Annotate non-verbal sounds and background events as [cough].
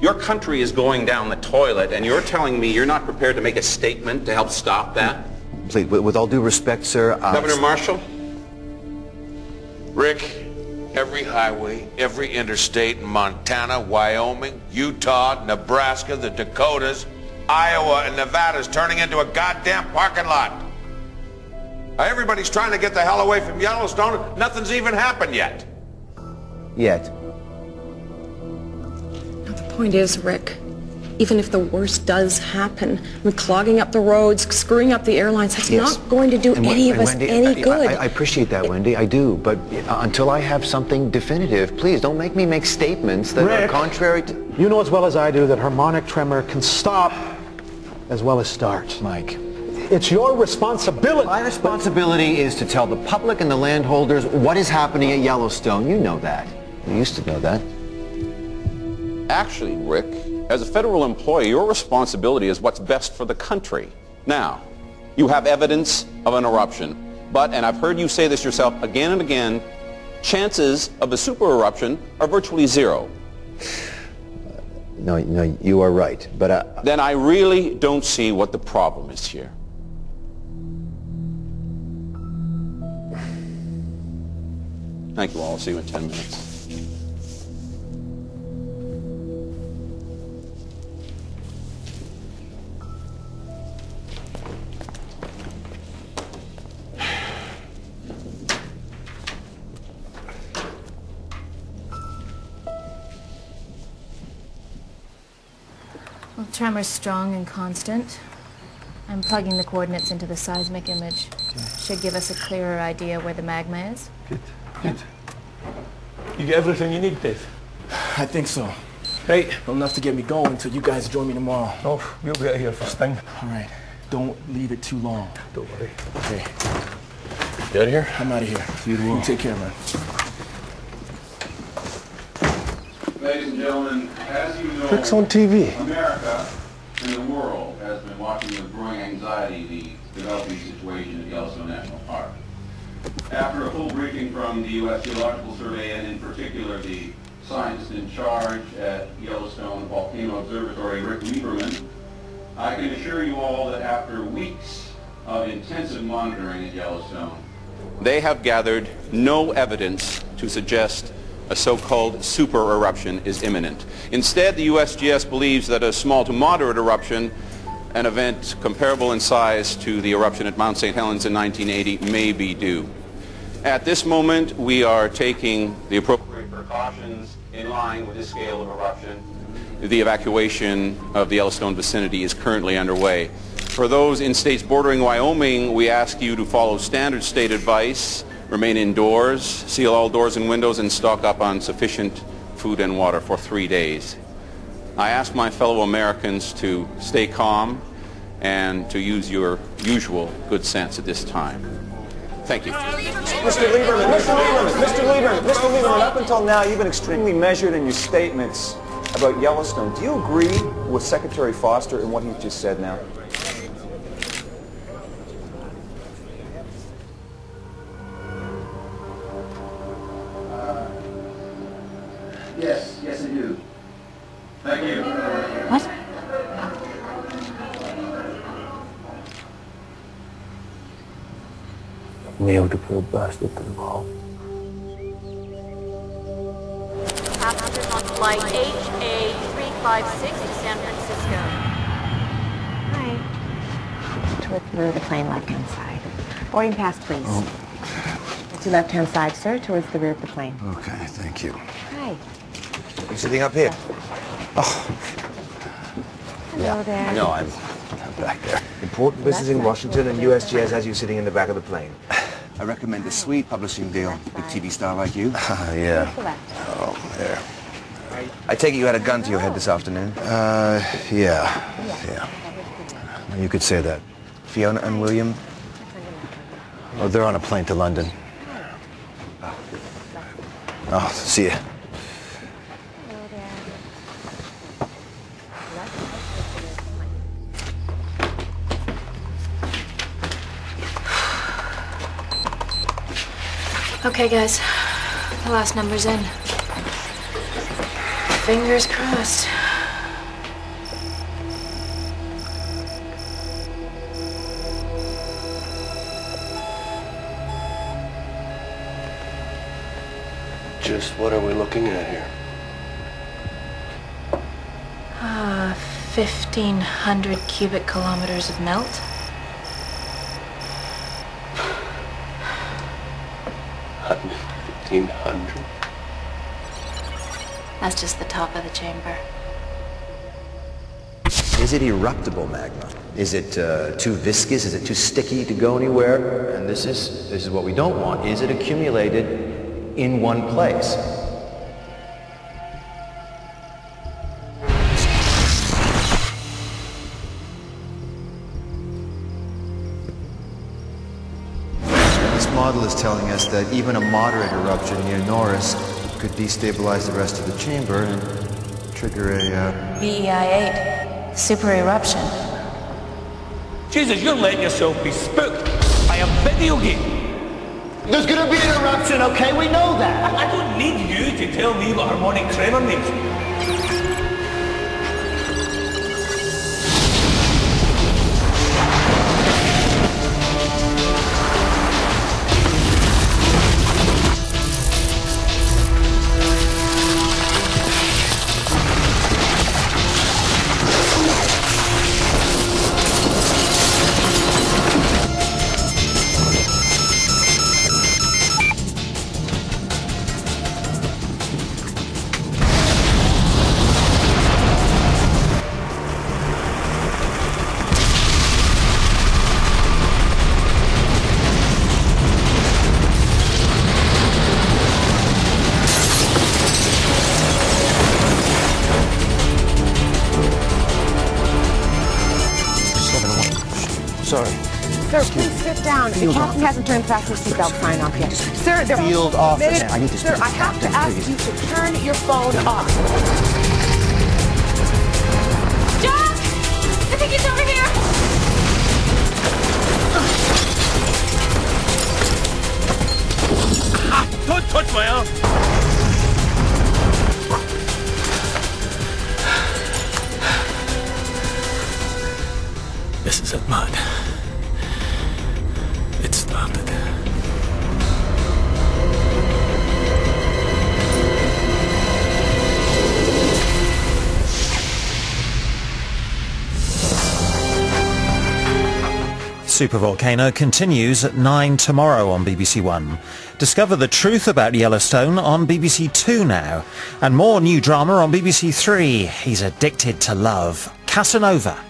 Your country is going down the toilet, and you're telling me you're not prepared to make a statement to help stop that? Please, with, with all due respect, sir. Uh, Governor Marshall? Rick, every highway, every interstate in Montana, Wyoming, Utah, Nebraska, the Dakotas, Iowa, and Nevada is turning into a goddamn parking lot. Everybody's trying to get the hell away from Yellowstone. Nothing's even happened yet. Yet. The point is, Rick, even if the worst does happen, I mean, clogging up the roads, screwing up the airlines, that's Yes. not going to do And Wen- any of us Wendy, any I- good. I, I appreciate that, Wendy. I do. But uh, until I have something definitive, please don't make me make statements that are contrary to. You know as well as I do that harmonic tremor can stop as well as start. Mike. It's your responsibility. My responsibility is to tell the public and the landholders what is happening at Yellowstone. You know that. You used to know that. Actually, Rick, as a federal employee, your responsibility is what's best for the country. Now, you have evidence of an eruption, but, and I've heard you say this yourself again and again, chances of a super eruption are virtually zero. No, no, you are right. But uh, Then I really don't see what the problem is here. Thank you all. I'll see you in 10 minutes. Tremor's strong and constant. I'm plugging the coordinates into the seismic image. Should give us a clearer idea where the magma is. Good, good. You get everything you need, Dave? I think so. Hey, enough to get me going until you guys join me tomorrow. Oh, we'll be out here first thing. All right. Don't leave it too long. Don't worry. Okay. You out of here? I'm out of here. You You take care, man. Ladies and gentlemen, as you know, Rick's on TV. America and the world has been watching with growing anxiety the developing situation at Yellowstone National Park. After a full briefing from the U.S. Geological Survey and in particular the scientist in charge at Yellowstone Volcano Observatory, Rick Lieberman, I can assure you all that after weeks of intensive monitoring at Yellowstone, they have gathered no evidence to suggest a so-called super eruption is imminent. Instead, the USGS believes that a small to moderate eruption, an event comparable in size to the eruption at Mount St. Helens in 1980, may be due. At this moment, we are taking the appropriate precautions in line with the scale of eruption. The evacuation of the Yellowstone vicinity is currently underway. For those in states bordering Wyoming, we ask you to follow standard state advice, remain indoors, seal all doors and windows, and stock up on sufficient food and water for three days. I ask my fellow Americans to stay calm and to use your usual good sense at this time. Thank you. Mr. Lieberman, Mr. Lieberman, Mr. Lieberman, Mr. Lieberman, up until now, you've been extremely measured in your statements about Yellowstone. Do you agree with Secretary Foster in what he just said now? Yes, yes I do. Thank you. What? Nailed the poor bastard to the wall. Passengers on flight HA356 to San Francisco. Hi. Towards the plane, left-hand side. Boarding pass, please. Oh. To left-hand side, sir, towards the rear of the plane. Okay, thank you. Hi. You sitting up here? Hello there. No, I'm, I'm back there. Important business in Washington, and USGS has you sitting in the back of the plane. [sighs] I recommend a sweet publishing deal. Big TV star like you. Uh, [laughs] yeah. Oh, there. I take it you had a gun to your head this afternoon? Uh, yeah. Yeah. You could say that. Fiona and William? Oh, they're on a plane to London. Oh, see ya. Okay, guys. The last number's in. Fingers crossed. Just what are we looking at here? Uh, 1,500 cubic kilometers of melt. Fifteen hundred. That's just the top of the chamber. Is it eruptible magma? Is it uh, too viscous? Is it too sticky to go anywhere? And this is, this is what we don't want. Is it accumulated in one place? Model is telling us that even a moderate eruption near Norris could destabilize the rest of the chamber and trigger a, uh, VEI 8. Super eruption. Jesus, you're letting yourself be spooked by a video game. There's gonna be an eruption, okay? We know that. I, I don't need you to tell me what harmonic tremor means. Sir, please sit down. The captain hasn't turned the fasten seatbelt sign off yet. Sir, there Field off. Minute. I need to Sir, I have to ask please. you to turn your phone off. Jack! I think he's over here! Ah, don't touch my arm. Supervolcano continues at 9 tomorrow on BBC One. Discover the truth about Yellowstone on BBC Two now. And more new drama on BBC Three. He's addicted to love. Casanova